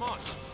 Come on.